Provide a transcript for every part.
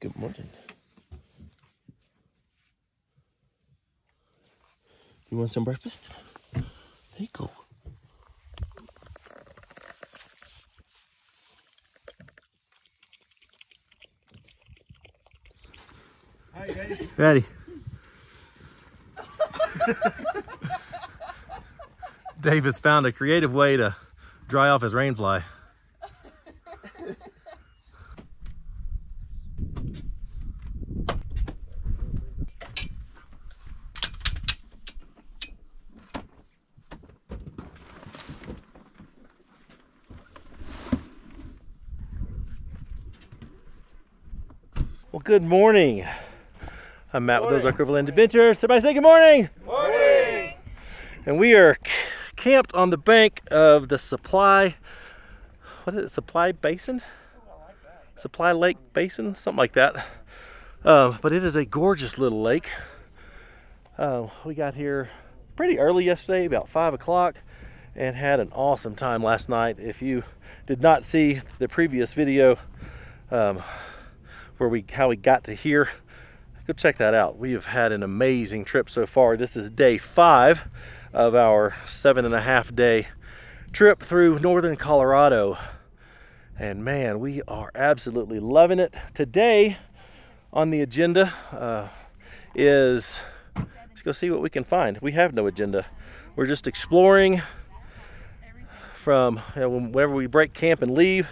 Good morning. You want some breakfast? There you go. ready? Ready. Dave has found a creative way to dry off his rain good morning. I'm Matt with Ozark Overland Adventures. Everybody say good morning. Morning! And we are camped on the bank of the Supply, what is it, Supply Basin? Supply Lake Basin, something like that. Um, but it is a gorgeous little lake. Uh, we got here pretty early yesterday, about five o'clock, and had an awesome time last night. If you did not see the previous video um, where we how we got to here, go check that out. We have had an amazing trip so far. This is day five of our seven and a half day trip through northern Colorado. And man, we are absolutely loving it. Today on the agenda uh, is let's go see what we can find. We have no agenda. We're just exploring from you know, whenever we break camp and leave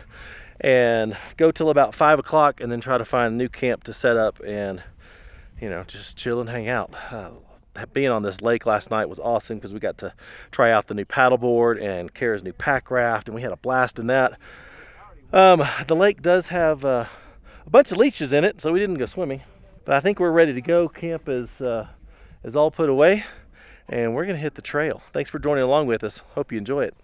and go till about five o'clock and then try to find a new camp to set up and you know just chill and hang out. Uh, being on this lake last night was awesome because we got to try out the new paddleboard and Kara's new pack raft and we had a blast in that. Um, the lake does have uh, a bunch of leeches in it so we didn't go swimming. But I think we're ready to go. Camp is uh, is all put away and we're gonna hit the trail. Thanks for joining along with us. Hope you enjoy it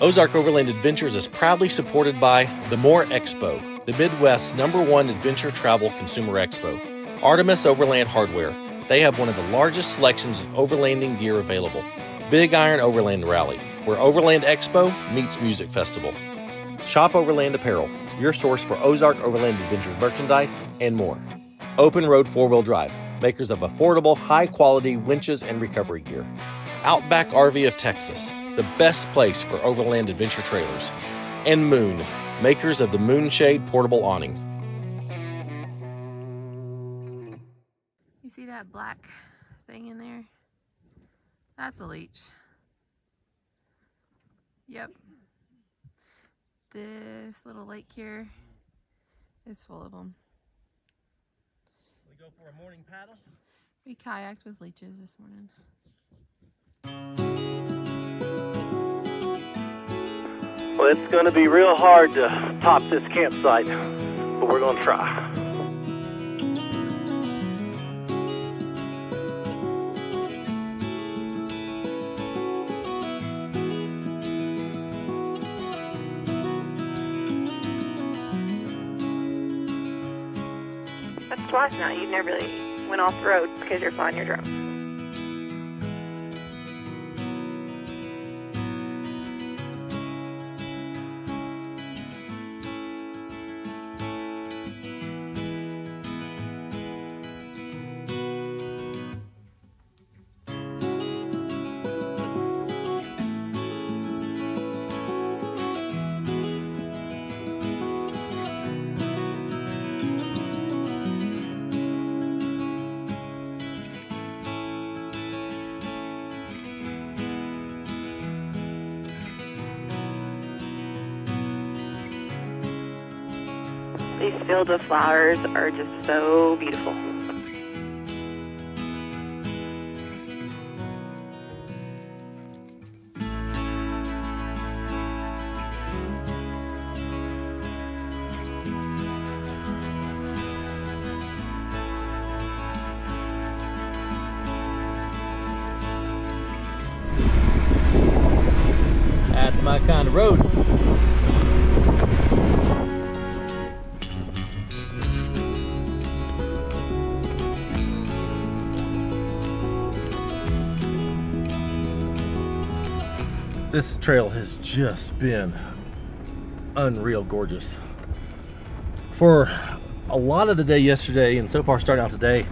Ozark Overland Adventures is proudly supported by the MOORE Expo, the Midwest's number one adventure travel consumer expo. Artemis Overland Hardware. They have one of the largest selections of overlanding gear available. Big Iron Overland Rally, where Overland Expo meets Music Festival. Shop Overland Apparel, your source for Ozark Overland Adventures merchandise and more. Open Road Four Wheel Drive, makers of affordable, high quality winches and recovery gear. Outback RV of Texas, the best place for overland adventure trailers. And Moon, makers of the Moonshade portable awning. You see that black thing in there? That's a leech. Yep. This little lake here is full of them. We go for a morning paddle. We kayaked with leeches this morning. Well, it's going to be real hard to top this campsite, but we're going to try. That's twice now. You never really went off the road because you're flying your drone. Of flowers are just so beautiful. This trail has just been unreal gorgeous. For a lot of the day yesterday and so far starting out today,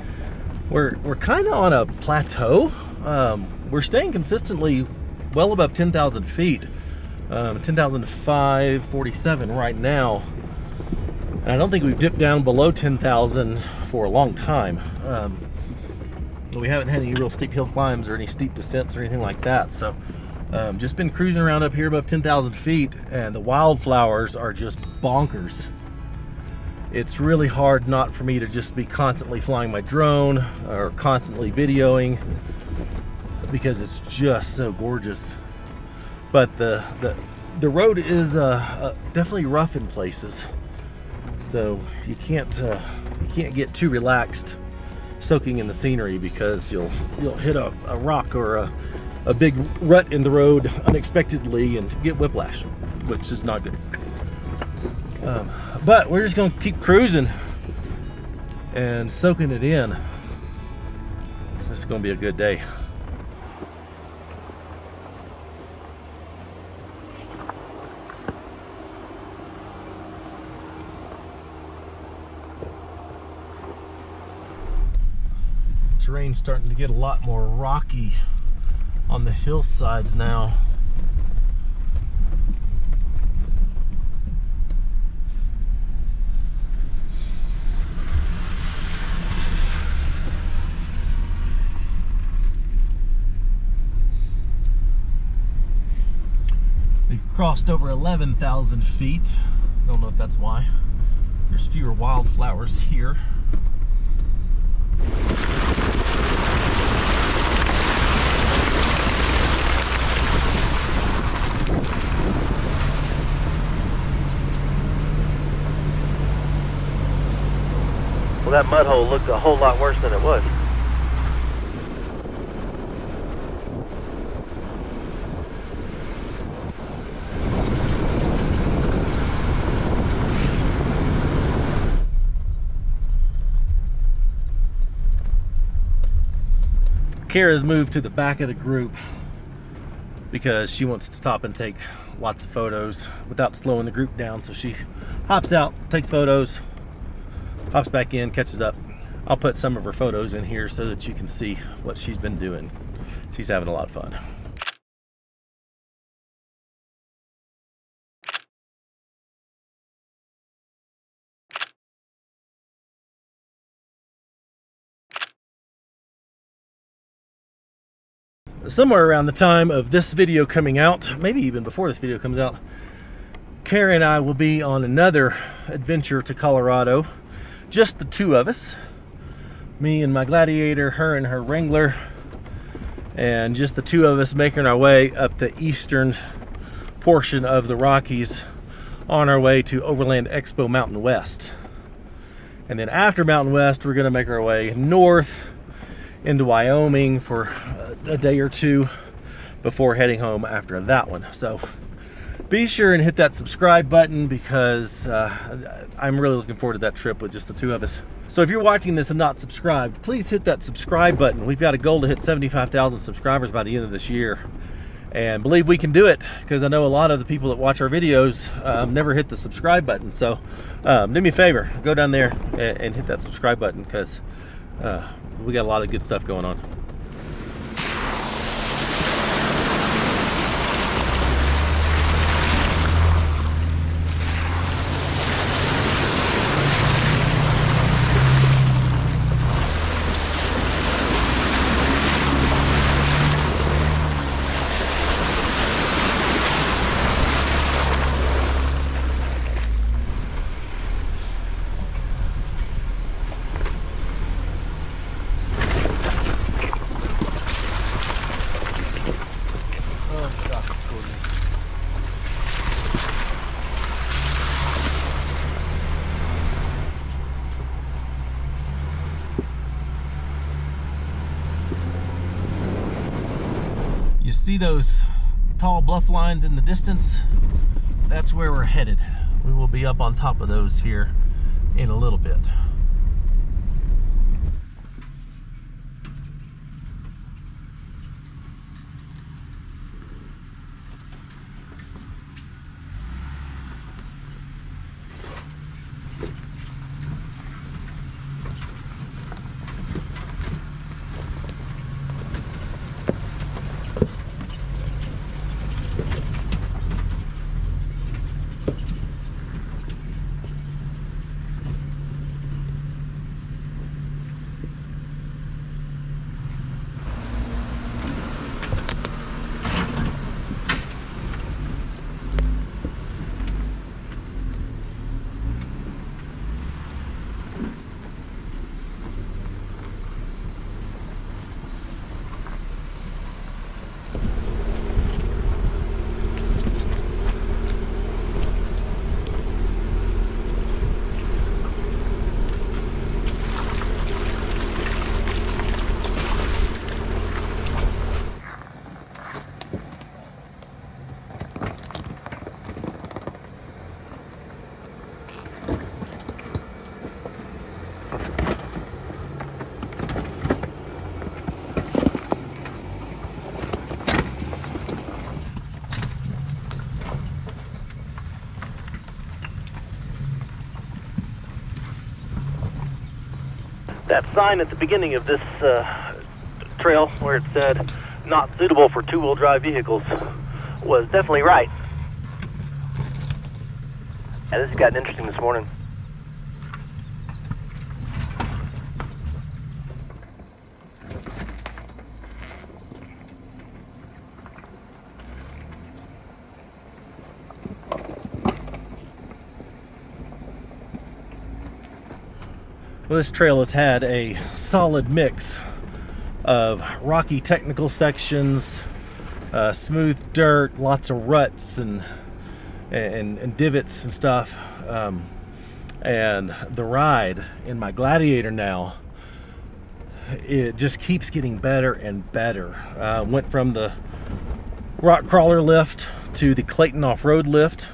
we're, we're kind of on a plateau. Um, we're staying consistently well above 10,000 feet. Um, 10,547 right now. And I don't think we've dipped down below 10,000 for a long time. Um, we haven't had any real steep hill climbs or any steep descents or anything like that. So um, just been cruising around up here above 10,000 feet and the wildflowers are just bonkers. It's really hard not for me to just be constantly flying my drone or constantly videoing because it's just so gorgeous. But the the, the road is uh, uh, definitely rough in places, so you can't uh, you can't get too relaxed soaking in the scenery because you'll you'll hit a, a rock or a, a big rut in the road unexpectedly and get whiplash, which is not good. Um, but we're just gonna keep cruising and soaking it in. This is gonna be a good day. Terrain's starting to get a lot more rocky on the hillsides now. We've crossed over 11,000 feet. Don't know if that's why. There's fewer wildflowers here. Well, that mud hole looked a whole lot worse than it was. Kara's moved to the back of the group because she wants to stop and take lots of photos without slowing the group down. So she hops out, takes photos, hops back in, catches up. I'll put some of her photos in here so that you can see what she's been doing. She's having a lot of fun. somewhere around the time of this video coming out, maybe even before this video comes out, Kara and I will be on another adventure to Colorado. Just the two of us. Me and my Gladiator, her and her Wrangler, and just the two of us making our way up the eastern portion of the Rockies on our way to Overland Expo Mountain West. And then after Mountain West, we're gonna make our way north into Wyoming for a day or two before heading home after that one. So be sure and hit that subscribe button because uh, I'm really looking forward to that trip with just the two of us. So if you're watching this and not subscribed, please hit that subscribe button. We've got a goal to hit 75,000 subscribers by the end of this year. And believe we can do it because I know a lot of the people that watch our videos um, never hit the subscribe button. So um, do me a favor, go down there and, and hit that subscribe button because uh, we got a lot of good stuff going on. You see those tall bluff lines in the distance? That's where we're headed. We will be up on top of those here in a little bit. That sign at the beginning of this uh, trail where it said not suitable for two-wheel drive vehicles was definitely right. Yeah, this has gotten interesting this morning. Well, this trail has had a solid mix of rocky technical sections, uh, smooth dirt, lots of ruts and and, and divots and stuff. Um, and the ride in my Gladiator now, it just keeps getting better and better. Uh, went from the rock crawler lift to the Clayton off-road lift,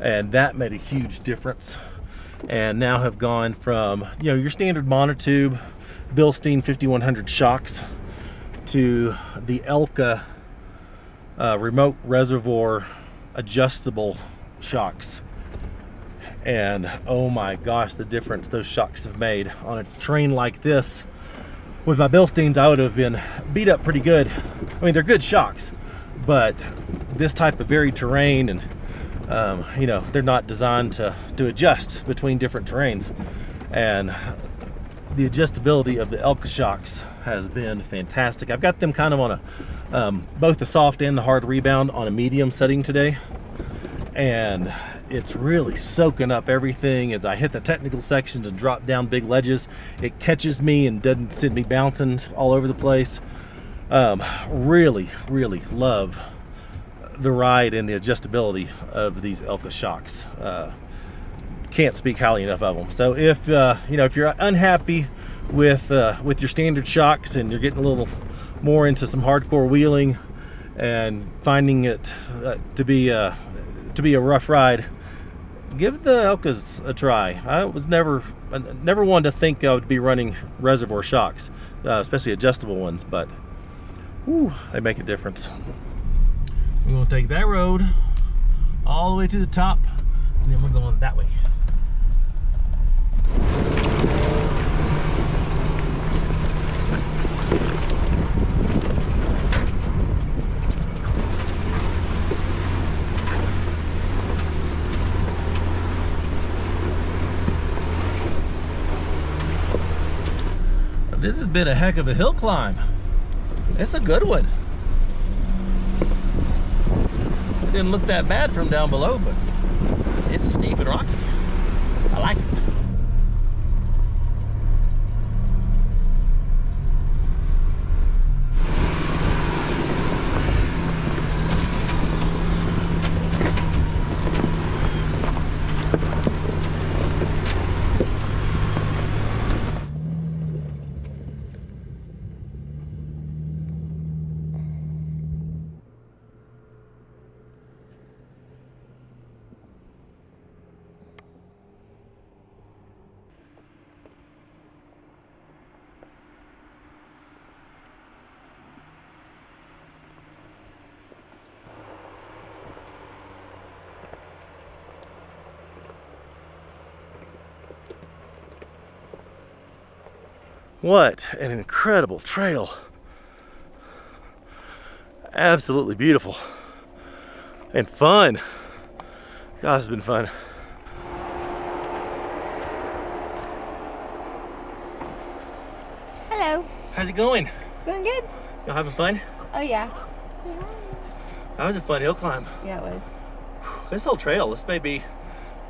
and that made a huge difference and now have gone from you know your standard monotube Bilstein 5100 shocks to the Elka uh, remote reservoir adjustable shocks. And oh my gosh the difference those shocks have made on a train like this with my Bilsteins I would have been beat up pretty good. I mean they're good shocks but this type of very terrain and um, you know they're not designed to to adjust between different terrains. And the adjustability of the Elka shocks has been fantastic. I've got them kind of on a um, both the soft and the hard rebound on a medium setting today. And it's really soaking up everything. As I hit the technical sections and drop down big ledges it catches me and doesn't send me bouncing all over the place. Um, really really love the ride and the adjustability of these Elka shocks. Uh, can't speak highly enough of them. So if uh, you know if you're unhappy with uh, with your standard shocks and you're getting a little more into some hardcore wheeling and finding it uh, to be a, to be a rough ride, give the Elkas a try. I was never I never one to think I would be running reservoir shocks, uh, especially adjustable ones, but whew, they make a difference. We're gonna take that road all the way to the top, and then we're going that way. This has been a heck of a hill climb. It's a good one. It didn't look that bad from down below, but it's steep and rocky. I like it. What an incredible trail. Absolutely beautiful. And fun. Gosh, it's been fun. Hello. How's it going? Going good? Y'all having fun? Oh yeah. That was a fun hill climb. Yeah, it was. This whole trail, this may be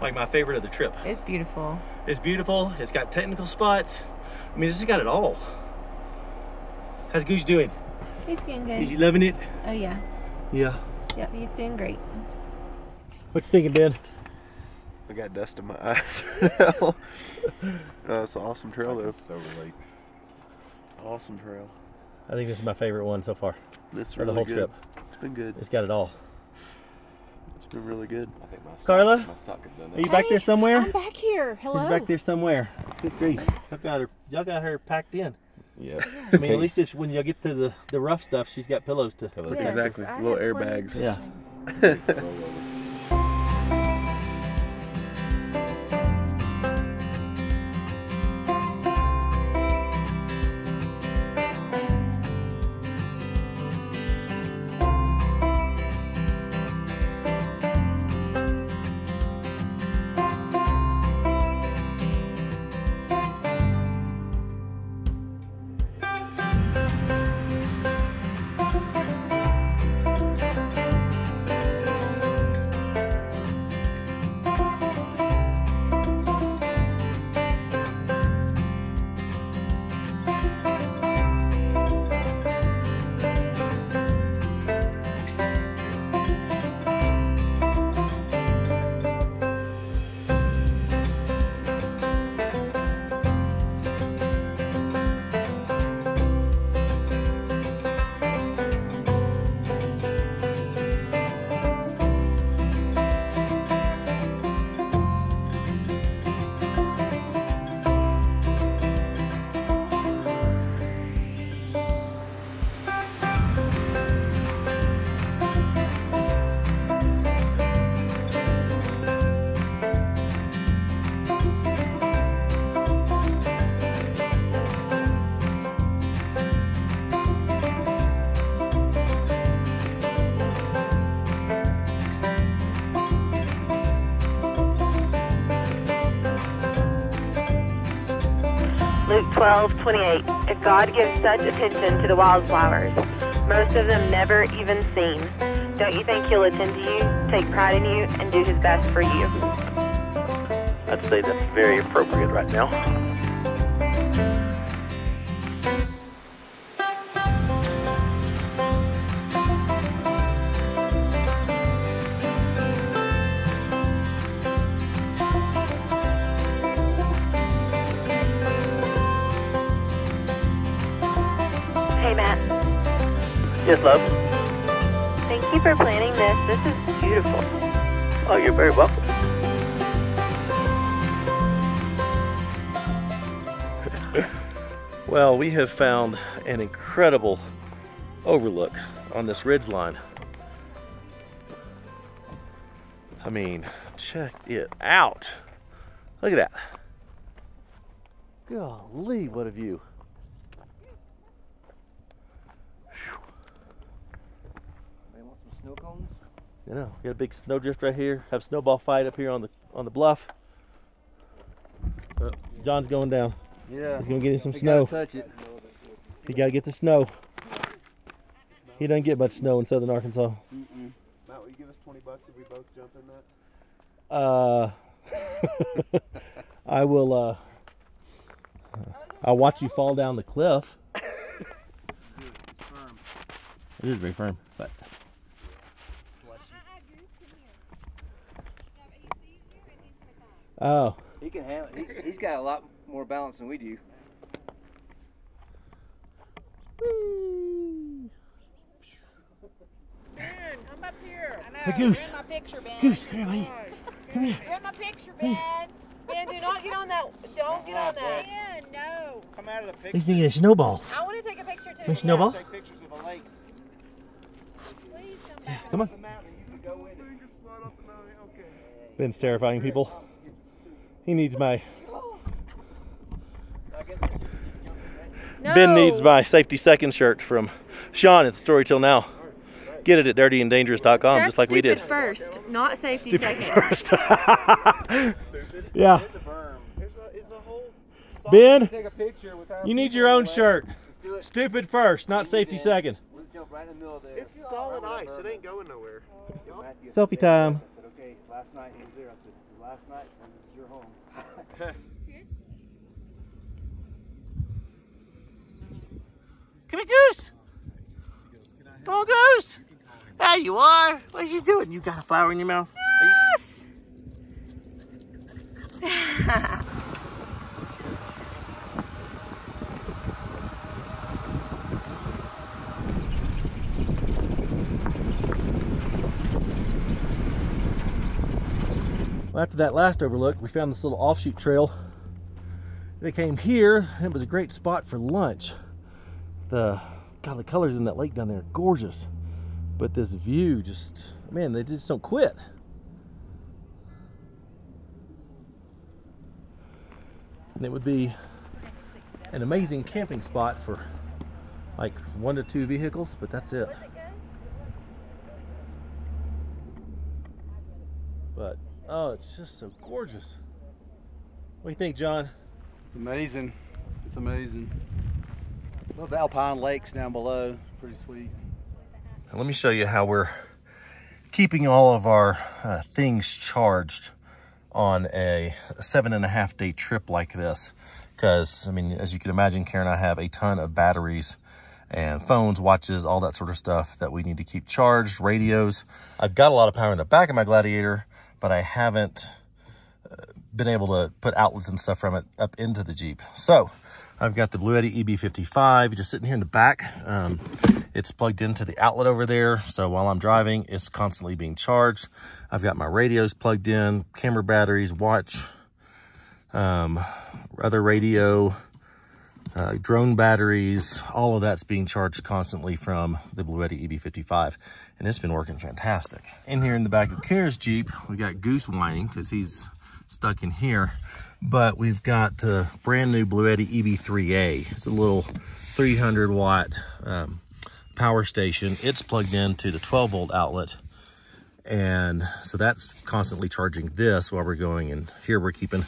like my favorite of the trip. It's beautiful. It's beautiful. It's got technical spots. I mean, this just got it all. How's Goose doing? He's doing good. Is he loving it? Oh yeah. Yeah. Yep, he's doing great. What you thinking, Ben? I got dust in my eyes right now. Uh, an awesome trail though. So relate. Awesome trail. I think this is my favorite one so far. It's For the whole good. trip. It's been good. It's got it all. It's been really good. I think my stock, Carla? my stock done Are you it. back there somewhere? I'm back here. Hello. He's back there somewhere. Good grief. Y'all got her y'all got her packed in. Yeah. I mean at least if when y'all get to the, the rough stuff, she's got pillows to Pillows. protect her. Exactly. I Little airbags. Yeah. Cushion. Roll over. Luke 12, 28. If God gives such attention to the wildflowers, most of them never even seen, don't you think He'll attend to you, take pride in you, and do His best for you? I'd say that's very appropriate right now. Well, we have found an incredible overlook on this ridge line. I mean, check it out. Look at that. Golly, what a view. Snow cones? You know, got a big snowdrift right here. Have snowball fight up here on the on the bluff. Uh, John's going down. Yeah. He's gonna get him some We snow. gotta touch it. He gotta get the snow. He doesn't get much snow in southern Arkansas. Mm-mm. Matt, will you give us 20 bucks if we both jump in that? Uh, I will. Uh, I'll watch you fall down the cliff. It is very firm, but oh, He can handle he, He's got a lot more balance than we do. Ben, come up here. I know. Hey, Goose. You're in my picture, Ben. Goose, here, buddy. Come here. You're in my picture, Ben. Ben, do not get on that. Don't get on that. Ben, no. Come out of the He's picture. thinking a snowball. I want to take a picture too. A snowball? Take pictures of the lake. Please come back. Come on. The mountain, you can go in it. Ben's terrifying people. He needs my. No. Ben needs my safety second shirt from Sean at the Story Till Now. Get it at dirtyanddangerous.com, just like we did. stupid first, not safety Stupid second. first. yeah. The berm. There's a, it's a whole Ben, Take a picture with our you need your own shirt. left. Let's do it. Stupid first, not safety second. Right in the middle of there. It's solid ice. It ain't going nowhere. Matthew, Selfie time. I said, okay, last night he was there. I said, last night and this is your home. Come here, Goose. Come on, Goose. There you are. What are you doing? You got a flower in your mouth? Well, after that last overlook, we found this little offshoot trail. They came here, and it was a great spot for lunch. The God, the colors in that lake down there are gorgeous. But this view just, man, they just don't quit. And it would be an amazing camping spot for like one to two vehicles, but that's it. But oh, it's just so gorgeous. What do you think, John? It's amazing. It's amazing. Love the alpine lakes down below. Pretty sweet. Let me show you how we're keeping all of our uh, things charged on a seven and a half day trip like this. Because, I mean, as you can imagine, Kara and I have a ton of batteries and phones, watches, all that sort of stuff that we need to keep charged, radios. I've got a lot of power in the back of my Gladiator, but I haven't uh, been able to put outlets and stuff from it up into the Jeep. So I've got the Bluetti EB55 just sitting here in the back. Um, it's plugged into the outlet over there. So while I'm driving, it's constantly being charged. I've got my radios plugged in, camera batteries, watch, um, other radio, uh, drone batteries, all of that's being charged constantly from the Bluetti EB55. And it's been working fantastic. In here in the back of Kara's Jeep, we got Goose whining because he's stuck in here. But we've got the brand new Bluetti EB3A. It's a little 300 watt um, power station. It's plugged into the 12 volt outlet And so that's constantly charging this while we're going. And here we're keeping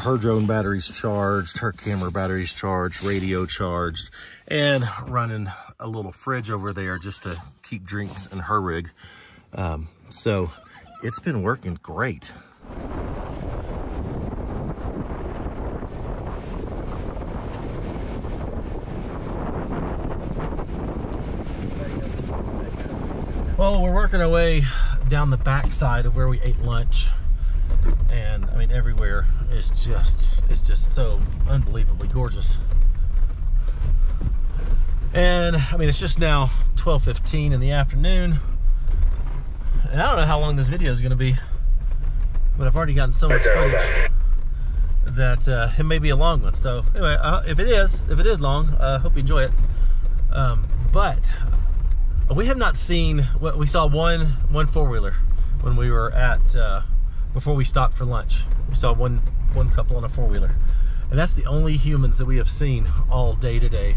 her drone batteries charged, her camera batteries charged, radio charged, and running a little fridge over there just to keep drinks in her rig. Um, so it's been working great. Well, we're working our way down the backside of where we ate lunch. And I mean, everywhere is just, it's just so unbelievably gorgeous. And I mean, it's just now 12.15 in the afternoon. And I don't know how long this video is going to be, but I've already gotten so much footage that uh, it may be a long one. So anyway, uh, if it is, if it is long, I uh, hope you enjoy it. Um, but we have not seen what we saw one one four-wheeler when we were at uh, before we stopped for lunch. We saw one one couple on a four-wheeler, and that's the only humans that we have seen all day today.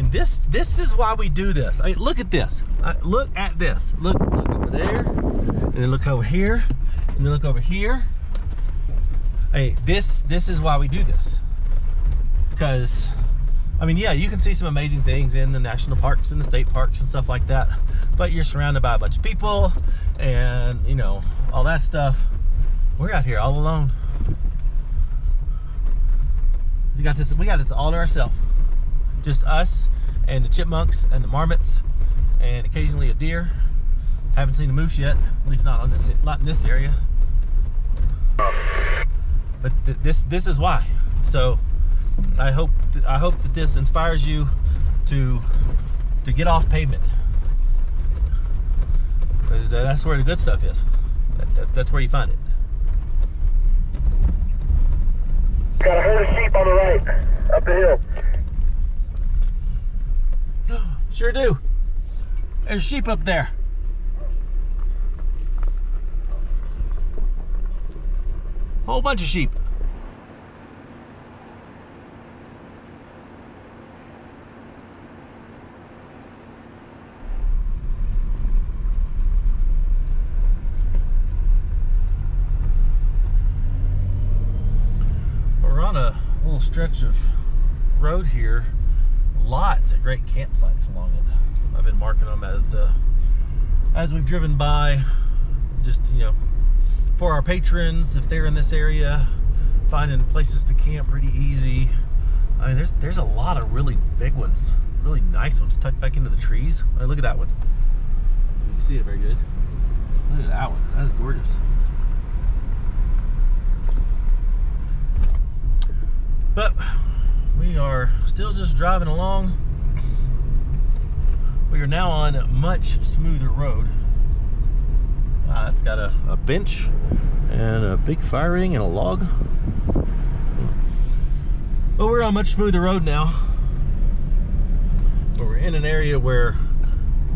And this this is why we do this. I mean, look at this. Uh, look at this. Look look over there, and then look over here, and then look over here. Hey, this this is why we do this because I mean, yeah, you can see some amazing things in the national parks and the state parks and stuff like that, but you're surrounded by a bunch of people and, you know, all that stuff. We're out here all alone. We got this, we got this all to ourselves. Just us and the chipmunks and the marmots and occasionally a deer. Haven't seen a moose yet, at least not on this, not in this area. But th this, this is why. So I hope I hope that this inspires you to to get off pavement because uh, that's where the good stuff is. That, that, that's where you find it. Got a herd of sheep on the right, up the hill. Sure do. There's sheep up there. Whole bunch of sheep. We're on a little stretch of road here, lots of great campsites along it. I've been marking them as uh, as we've driven by, just you know, for our patrons if they're in this area, finding places to camp pretty easy. I mean, there's there's a lot of really big ones, really nice ones tucked back into the trees. I mean, look at that one. You can see it very good. Look at that one. That is gorgeous. But are still just driving along. We are now on a much smoother road. Uh, it's got a, a bench and a big fire ring and a log. But we're on a much smoother road now. But we're in an area where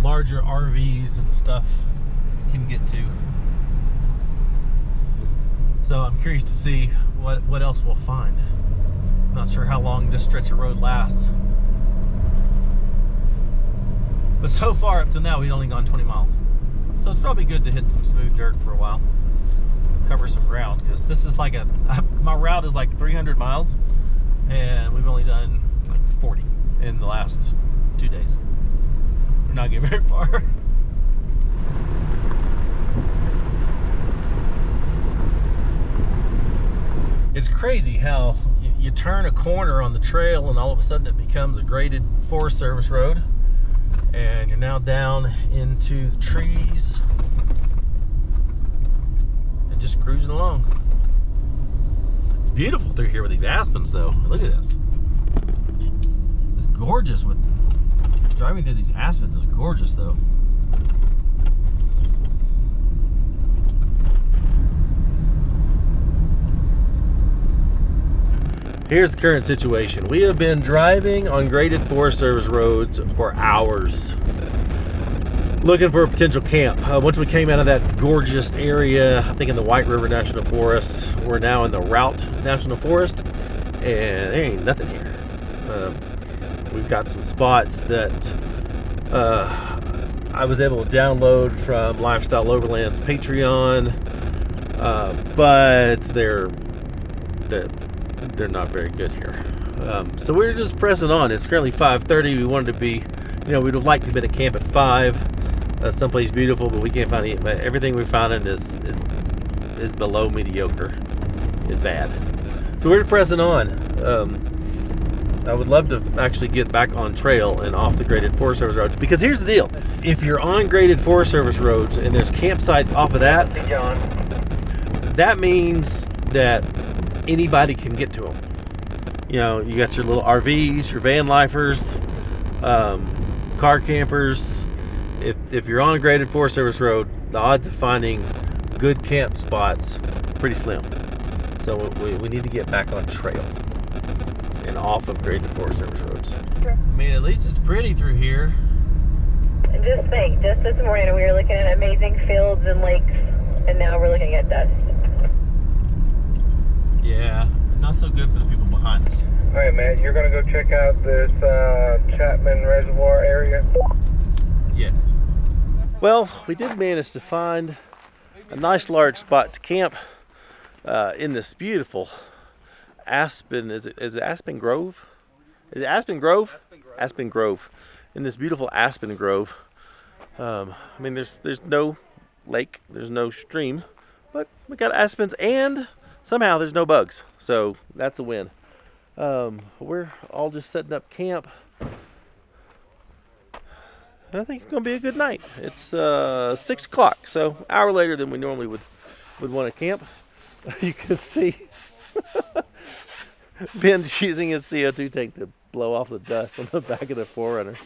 larger RVs and stuff can get to. So I'm curious to see what, what else we'll find. Not sure how long this stretch of road lasts. But so far up to now, we've only gone 20 miles. So it's probably good to hit some smooth dirt for a while. Cover some ground, because this is like a, my route is like 300 miles, and we've only done like 40 in the last two days. We're not getting very far. It's crazy how you turn a corner on the trail and all of a sudden it becomes a graded Forest Service road and you're now down into the trees and just cruising along. It's beautiful through here with these aspens though. Look at this. It's gorgeous with driving through these aspens is gorgeous though. Here's the current situation. We have been driving on graded Forest Service roads for hours looking for a potential camp. Uh, once we came out of that gorgeous area, I think in the White River National Forest, we're now in the Routt National Forest, and there ain't nothing here. Uh, we've got some spots that uh, I was able to download from Lifestyle Overland's Patreon, uh, but they're, they're they're not very good here. Um, so we're just pressing on. It's currently 5:30. We wanted to be, you know, we'd have liked to be at camp at five, uh, someplace beautiful, but we can't find it. But everything we found is, is is below mediocre. It's bad. So we're pressing on. Um, I would love to actually get back on trail and off the graded Forest Service roads because here's the deal: if you're on graded Forest Service roads and there's campsites off of that, that means that anybody can get to them. You know, you got your little RVs, your van lifers, um, car campers. If, if you're on a graded Forest Service road, the odds of finding good camp spots pretty slim. So we, we need to get back on trail and off of graded Forest Service roads. I mean, at least it's pretty through here. And just think, just this morning we were looking at amazing fields and lakes, and now we're looking at dust. Yeah, not so good for the people behind us. All right, man. You're gonna go check out this uh, Chapman Reservoir area. Yes. Well, we did manage to find a nice large spot to camp uh, in this beautiful Aspen. Is it, is it Aspen Grove? Is it Aspen Grove? Aspen Grove. Aspen Grove. In this beautiful Aspen Grove. Um, I mean, there's there's no lake, there's no stream, but we got aspens and somehow there's no bugs. So that's a win. Um, we're all just setting up camp. And I think it's gonna be a good night. It's uh, six o'clock, so hour later than we normally would would want to camp. You can see Ben's using his CO2 tank to blow off the dust on the back of the 4Runner.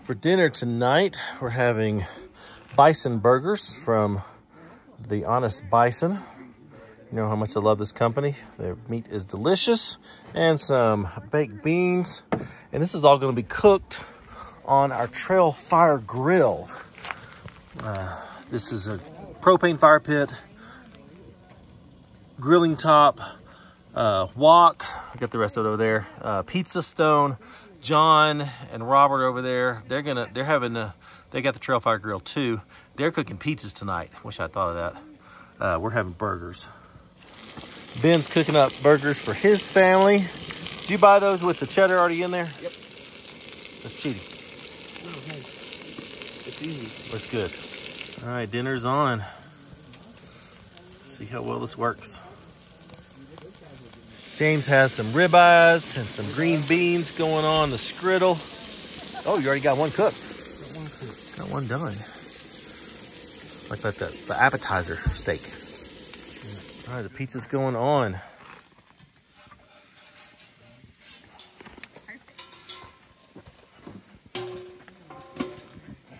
For dinner tonight, we're having bison burgers from the Honest Bison. You know how much I love this company. Their meat is delicious. And some baked beans. And this is all going to be cooked on our Trail Fire Grill. Uh, this is a propane fire pit, grilling top, uh, wok. I got the rest of it over there. Uh, pizza stone. John and Robert over there. They're gonna. They're having. A, they got the Trail Fire Grill too. They're cooking pizzas tonight. Wish I thought of that. Uh, we're having burgers. Ben's cooking up burgers for his family. Did you buy those with the cheddar already in there? Yep. That's cheating. No, It's easy. Looks good. All right, dinner's on. See how well this works. James has some ribeyes and some green beans going on the skriddle. Oh, you already got one cooked. Got one done. Like that, the, the appetizer steak. All right, the pizza's going on.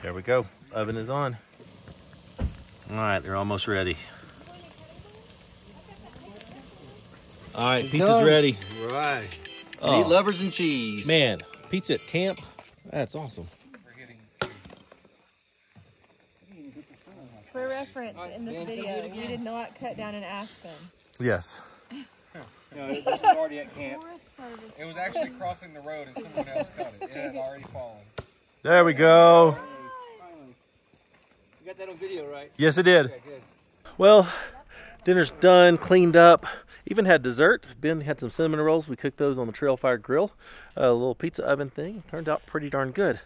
There we go. Oven is on. All right, they're almost ready. All right, pizza's done. ready. Right. Oh. Meat lovers and cheese. Man, pizza at camp, that's awesome. For reference, in this video, we did not cut down an aspen. Yes. No, this was already at camp. It was actually crossing the road and someone else cut it. It had already fallen. There we go. You got that on video, right? Yes, it did. Okay, good. Well, dinner's done, cleaned up. Even had dessert. Ben had some cinnamon rolls. We cooked those on the Trail Fire Grill. A little pizza oven thing. Turned out pretty darn good.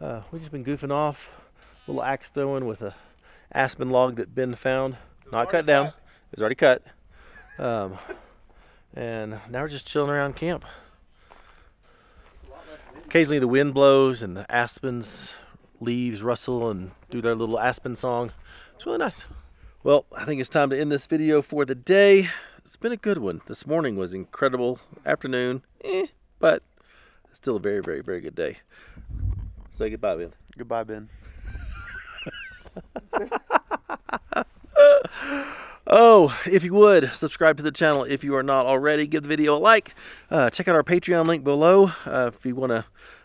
Uh, we've just been goofing off. A little axe throwing with a aspen log that Ben found. Not cut down. It was already cut. Um, and now we're just chilling around camp. Occasionally the wind blows and the aspens leaves rustle and do their little aspen song. It's really nice. Well, I think it's time to end this video for the day. It's been a good one. This morning was incredible. Afternoon, eh, but still a very, very, very good day. Say goodbye, Ben. Goodbye, Ben. Oh, if you would, subscribe to the channel if you are not already. Give the video a like. Uh, check out our Patreon link below uh, if you want to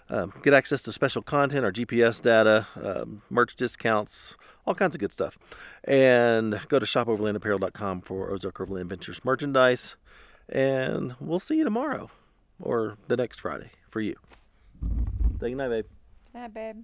um, get access to special content, our GPS data, um, merch discounts, all kinds of good stuff. And go to shopoverlandapparel.com for Ozark Overland Adventures merchandise. And we'll see you tomorrow. or the next Friday for you. Good night, babe. Hi, babe.